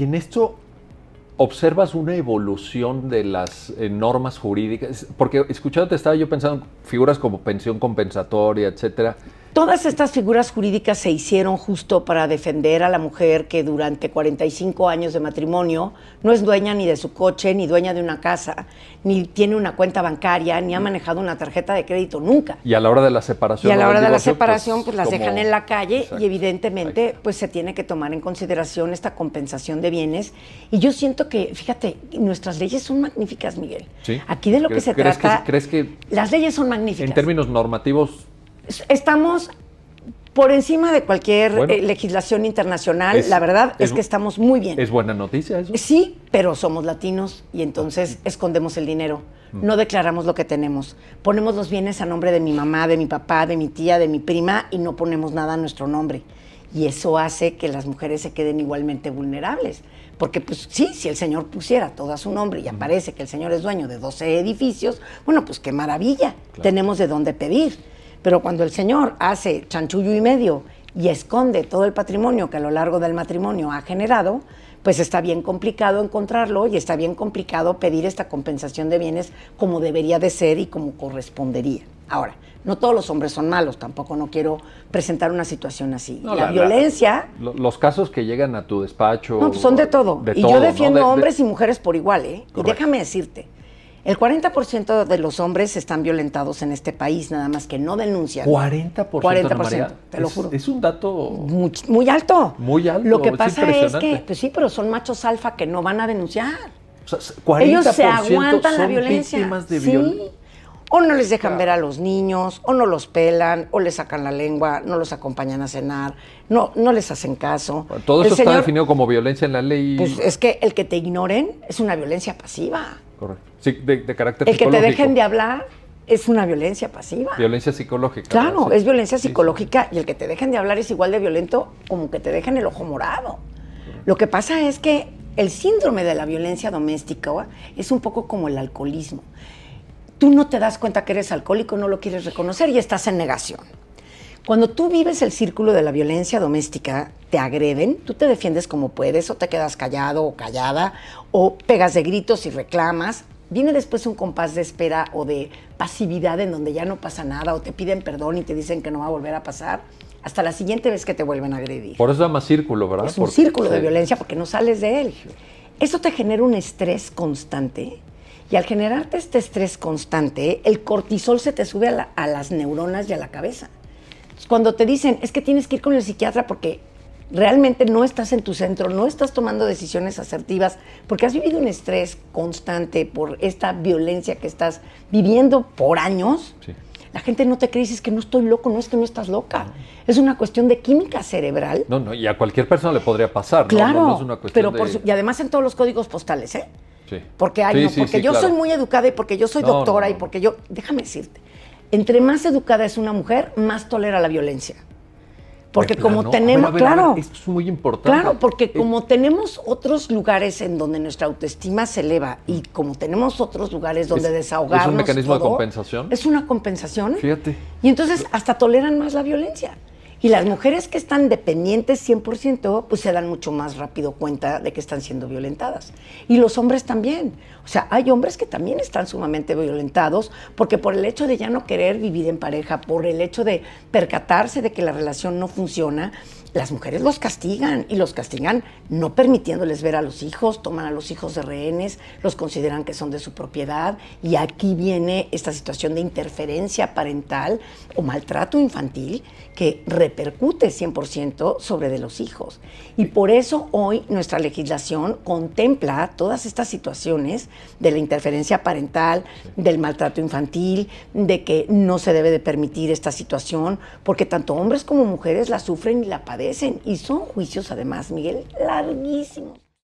Y en esto observas una evolución de las eh, normas jurídicas, porque escuchándote estaba yo pensando en figuras como pensión compensatoria, etcétera. Todas estas figuras jurídicas se hicieron justo para defender a la mujer que durante 45 años de matrimonio no es dueña ni de su coche, ni dueña de una casa, ni tiene una cuenta bancaria, ni ha manejado una tarjeta de crédito nunca. Y a la hora de la separación. Y a la hora de la divorcio, separación, pues, las dejan en la calle Exacto. y evidentemente pues se tiene que tomar en consideración esta compensación de bienes. Y yo siento que, fíjate, nuestras leyes son magníficas, Miguel. Sí. Aquí de lo que ¿Crees- se que- trata... crees que Las leyes son magníficas. En términos normativos, Estamos por encima de cualquier Bueno. eh, legislación internacional. Es- la verdad es, es- que estamos muy bien. es buena noticia eso. Sí, pero somos latinos y entonces escondemos el dinero. No declaramos lo que tenemos. Ponemos los bienes a nombre de mi mamá, de mi papá, de mi tía, de mi prima y no ponemos nada a nuestro nombre. Y eso hace que las mujeres se queden igualmente vulnerables. Porque pues sí, si el señor pusiera todo a su nombre y aparece que el señor es dueño de 12 edificios, bueno, pues qué maravilla. Tenemos de dónde pedir. Pero cuando el señor hace chanchullo y medio y esconde todo el patrimonio que a lo largo del matrimonio ha generado, pues está bien complicado encontrarlo y está bien complicado pedir esta compensación de bienes como debería de ser y como correspondería. Ahora, no todos los hombres son malos, tampoco no quiero presentar una situación así. No, la, la- violencia, Lo- Los casos que llegan a tu despacho. no, pues son de todo. de y todo, yo ¿no? defiendo De- de- hombres y mujeres por igual, ¿eh? Y déjame decirte, el 40% de los hombres están violentados en este país, nada más que no denuncian. 40%. 40%, Ana María. te lo Es- juro. Es un dato. Muy, muy alto. Muy alto, Lo que es pasa es, que, pues sí, pero son machos alfa que no van a denunciar. o sea, 40% Ellos se aguantan la violencia. víctimas de Sí. O no les dejan ver a los niños, o no los pelan, o les sacan la lengua, no los acompañan a cenar, no, no les hacen caso. Todo El eso está definido como violencia en la ley. Pues es que el que te ignoren es una violencia pasiva. Correcto. Sí, de, de carácter El que te dejen de hablar es una violencia pasiva. Violencia psicológica. Claro, es violencia Sí, sí. psicológica y el que te dejen de hablar es igual de violento como que te dejen el ojo morado. Lo que pasa es que el síndrome de la violencia doméstica ¿va? es un poco como el alcoholismo. Tú no te das cuenta que eres alcohólico, no lo quieres reconocer y estás en negación. Cuando tú vives el círculo de la violencia doméstica, te agreden, tú te defiendes como puedes, o te quedas callado o callada, o pegas de gritos y reclamas. Viene después un compás de espera o de pasividad en donde ya no pasa nada, o te piden perdón y te dicen que no va a volver a pasar, hasta la siguiente vez que te vuelven a agredir. Por eso se llama círculo, ¿verdad? Es un Porque- círculo de violencia porque no sales de él. Eso te genera un estrés constante y al generarte este estrés constante, el cortisol se te sube a, la- a las neuronas y a la cabeza. Entonces, Cuando te dicen, es que tienes que ir con el psiquiatra porque realmente no estás en tu centro, no estás tomando decisiones asertivas, porque has vivido un estrés constante por esta violencia que estás viviendo por años, Sí. la gente no te cree y dices que no estoy loco, no es que no estás loca. Es una cuestión de química cerebral No, no, y a cualquier persona le podría pasar. Claro, No, no es una cuestión pero de... su- y además en todos los códigos postales, ¿eh? Sí. Porque, ay, Sí, no, sí, porque yo claro. soy muy educada y porque yo soy doctora y porque yo, déjame decirte, entre más educada es una mujer, más tolera la violencia. Porque como plano. A ver, tenemos, a ver, a ver, claro, esto es muy importante. claro, porque Eh, como tenemos otros lugares en donde nuestra autoestima se eleva y como tenemos otros lugares donde Es- desahogarnos, ¿es un mecanismo de compensación? Es una compensación. Fíjate. Y entonces hasta toleran más la violencia. Y las mujeres que están dependientes 100%, pues se dan mucho más rápido cuenta de que están siendo violentadas. Y los hombres también. O sea, hay hombres que también están sumamente violentados porque por el hecho de ya no querer vivir en pareja, por el hecho de percatarse de que la relación no funciona, las mujeres los castigan y los castigan no permitiéndoles ver a los hijos, toman a los hijos de rehenes, los consideran que son de su propiedad y aquí viene esta situación de interferencia parental o maltrato infantil que repercute 100% sobre de los hijos. Y por eso hoy nuestra legislación contempla todas estas situaciones de la interferencia parental, del maltrato infantil, de que no se debe de permitir esta situación, porque tanto hombres como mujeres la sufren y la Y son juicios además, Miguel, larguísimos.